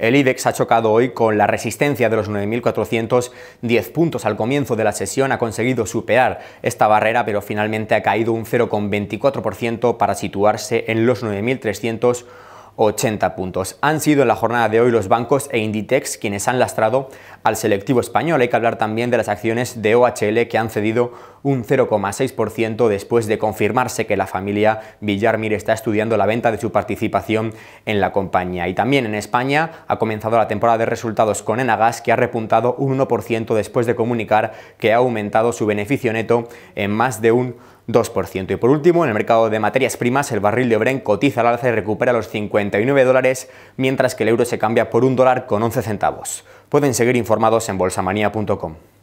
El IBEX ha chocado hoy con la resistencia de los 9.410 puntos al comienzo de la sesión, ha conseguido superar esta barrera, pero finalmente ha caído un 0,24% para situarse en los 9.300 80 puntos. Han sido en la jornada de hoy los bancos e Inditex quienes han lastrado al selectivo español. Hay que hablar también de las acciones de OHL que han cedido un 0,6% después de confirmarse que la familia Villarmir está estudiando la venta de su participación en la compañía. Y también en España ha comenzado la temporada de resultados con Enagas que ha repuntado un 1% después de comunicar que ha aumentado su beneficio neto en más de un 2%. Y por último, en el mercado de materias primas, el barril de Bren cotiza al alza y recupera los 59 dólares, mientras que el euro se cambia por un dólar con 11 centavos. Pueden seguir informados en bolsamanía.com.